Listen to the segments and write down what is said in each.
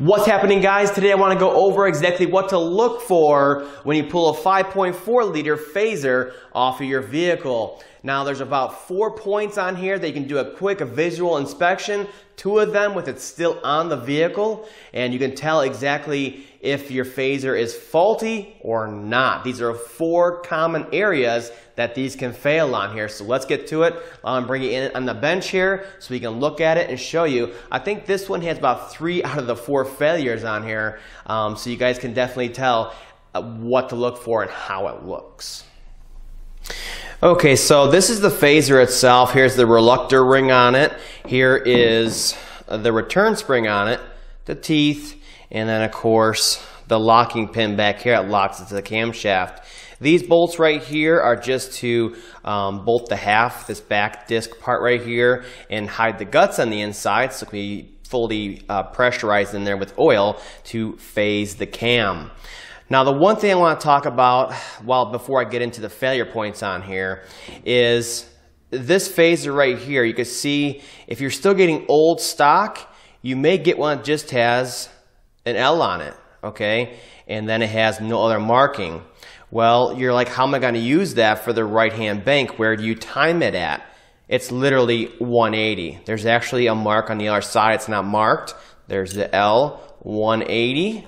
What's happening guys? Today I want to go over exactly what to look for when you pull a 5.4 liter phaser off of your vehicle. Now there's about four points on here that you can do a quick visual inspection. Two of them with it still on the vehicle and you can tell exactly if your phaser is faulty or not. These are four common areas that these can fail on here. So let's get to it. I'm bringing it in on the bench here so we can look at it and show you. I think this one has about three out of the four failures on here. Um, so you guys can definitely tell uh, what to look for and how it looks. Okay, so this is the phaser itself. Here's the reluctor ring on it. Here is the return spring on it, the teeth, and then of course the locking pin back here that locks it to the camshaft. These bolts right here are just to um, bolt the half, this back disc part right here, and hide the guts on the inside so it can be fully uh, pressurized in there with oil to phase the cam. Now the one thing I want to talk about, well, before I get into the failure points on here, is this phaser right here. You can see if you're still getting old stock, you may get one that just has an L on it, okay? And then it has no other marking. Well, you're like, how am I going to use that for the right-hand bank? Where do you time it at? It's literally 180. There's actually a mark on the other side. It's not marked. There's the L, 180,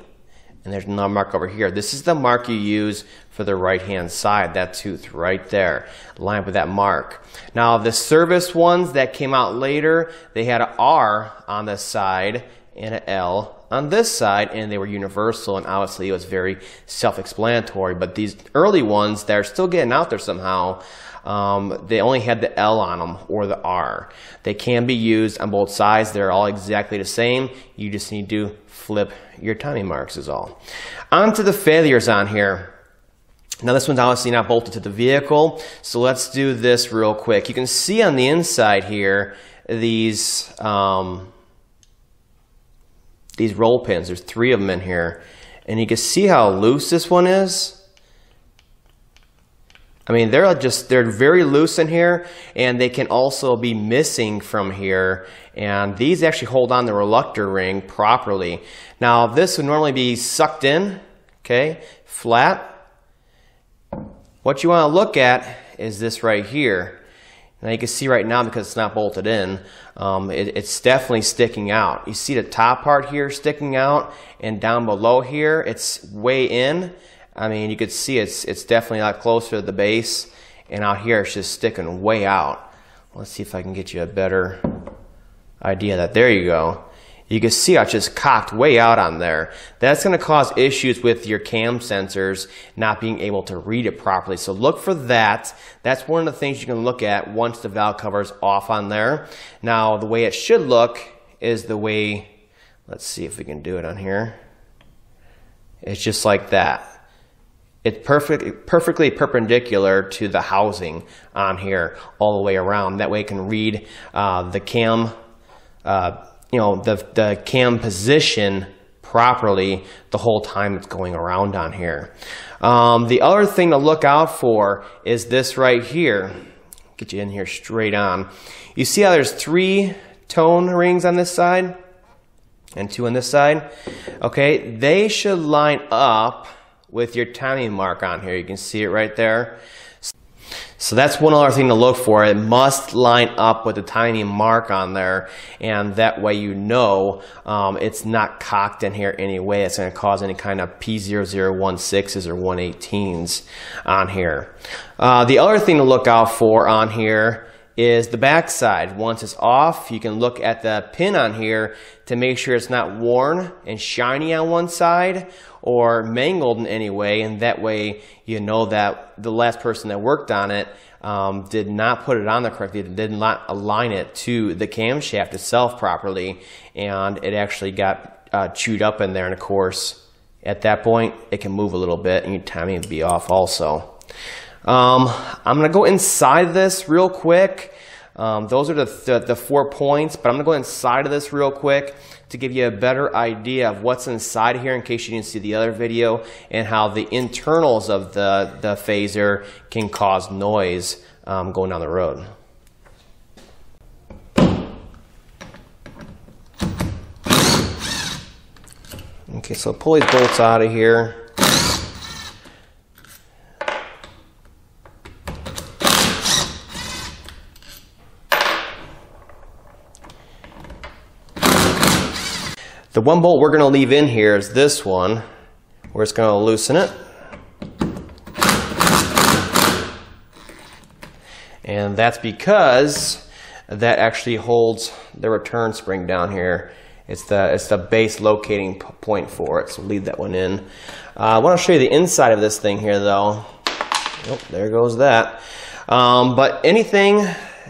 and there's another mark over here. This is the mark you use for the right-hand side, that tooth right there, line up with that mark. Now, the service ones that came out later, they had an R on the side and an L on this side, and they were universal, and obviously it was very self-explanatory. But these early ones that are still getting out there somehow, um, they only had the L on them or the R. They can be used on both sides. They're all exactly the same. You just need to flip your timing marks is all. On to the failures on here. Now this one's obviously not bolted to the vehicle, so let's do this real quick. You can see on the inside here these um, these roll pins. There's three of them in here. And you can see how loose this one is. I mean, they're just, they're very loose in here and they can also be missing from here. And these actually hold on the reluctor ring properly. Now, this would normally be sucked in, okay, flat. What you want to look at is this right here. Now you can see right now because it's not bolted in, um, it, it's definitely sticking out. You see the top part here sticking out and down below here it's way in. I mean you could see it's, it's definitely a lot closer to the base and out here it's just sticking way out. Let's see if I can get you a better idea that. There you go. You can see I just cocked way out on there. That's going to cause issues with your cam sensors not being able to read it properly. So look for that. That's one of the things you can look at once the valve cover is off on there. Now, the way it should look is the way, let's see if we can do it on here. It's just like that. It's perfect, perfectly perpendicular to the housing on here all the way around. That way it can read uh, the cam uh, you know, the, the cam position properly the whole time it's going around on here. Um, the other thing to look out for is this right here. Get you in here straight on. You see how there's three tone rings on this side and two on this side? Okay, they should line up with your timing mark on here. You can see it right there. So that's one other thing to look for. It must line up with the tiny mark on there, and that way you know um, it's not cocked in here anyway. It's going to cause any kind of P0016s or 118s on here. Uh, the other thing to look out for on here is the back side. Once it's off, you can look at the pin on here to make sure it's not worn and shiny on one side or mangled in any way. And that way you know that the last person that worked on it um, did not put it on there correctly, did not align it to the camshaft itself properly. And it actually got uh, chewed up in there. And of course, at that point, it can move a little bit and your timing would be off also. Um, I'm to go inside this real quick. Um, those are the, the, the, four points, but I'm to go inside of this real quick to give you a better idea of what's inside here in case you didn't see the other video and how the internals of the, the phaser can cause noise um, going down the road. Okay, so pull these bolts out of here. The one bolt we're going to leave in here is this one. We're just going to loosen it. And that's because that actually holds the return spring down here. It's the, it's the base locating point for it, so leave that one in. Uh, I want to show you the inside of this thing here though. Oh, there goes that. Um, but anything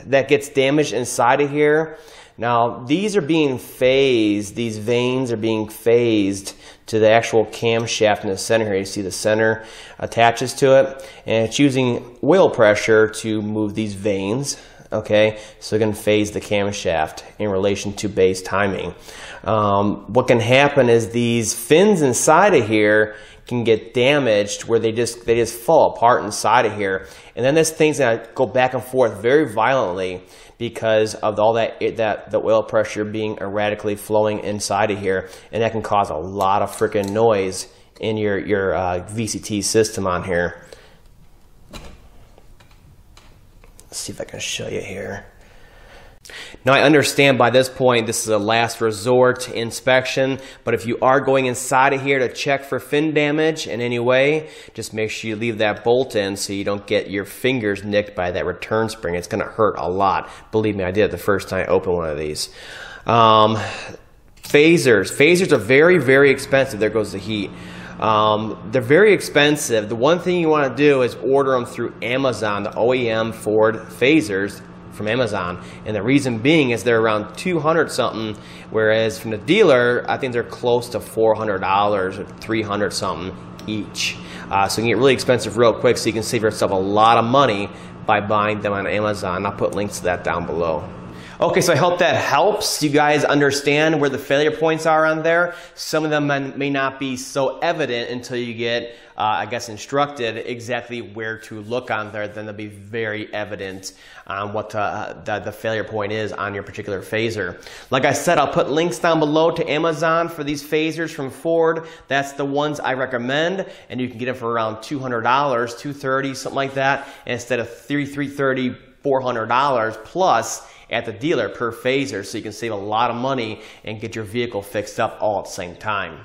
that gets damaged inside of here, now, these are being phased, these vanes are being phased to the actual camshaft in the center here. You see the center attaches to it, and it's using oil pressure to move these vanes. Okay, so it can phase the camshaft in relation to base timing. Um, what can happen is these fins inside of here can get damaged where they just they just fall apart inside of here, and then this thing's gonna go back and forth very violently because of all that that the oil pressure being erratically flowing inside of here, and that can cause a lot of freaking noise in your your uh, VCT system on here. Let's see if I can show you here. Now, I understand by this point this is a last resort inspection, but if you are going inside of here to check for fin damage in any way, just make sure you leave that bolt in so you don't get your fingers nicked by that return spring. It's going to hurt a lot. Believe me, I did it the first time I opened one of these. Um, phasers. Phasers are very, very expensive. There goes the heat. Um, they're very expensive. The one thing you want to do is order them through Amazon, the OEM Ford phasers from Amazon. And the reason being is they're around 200 something, whereas from the dealer, I think they're close to $400 or 300 something each. Uh, so you can get really expensive real quick so you can save yourself a lot of money by buying them on Amazon. I'll put links to that down below. Okay, so I hope that helps you guys understand where the failure points are on there. Some of them may not be so evident until you get, uh, I guess, instructed exactly where to look on there. Then they'll be very evident on what uh, the, the failure point is on your particular phaser. Like I said, I'll put links down below to Amazon for these phasers from Ford. That's the ones I recommend, and you can get them for around $200, 230, something like that, instead of $330, $400 plus at the dealer per phaser so you can save a lot of money and get your vehicle fixed up all at the same time.